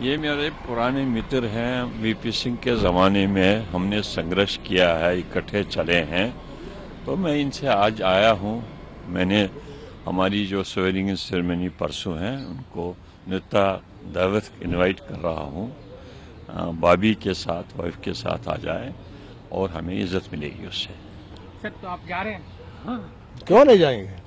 ये मेरे पुराने मित्र हैं वीपी सिंह के ज़माने में हमने संघर्ष किया है इकट्ठे चले हैं। तो मैं इनसे आज आया हूँ। मैंने हमारी जो स्वेरिंग सेरेमनी परसों हैं उनको नेता दावत इनवाइट कर रहा हूँ। बाबी के साथ वाइफ के साथ आ जाए और हमें इज़्ज़त मिलेगी उससे। सर तो आप जा रहे हैं। हाँ। क्यों नहीं जाएँगे?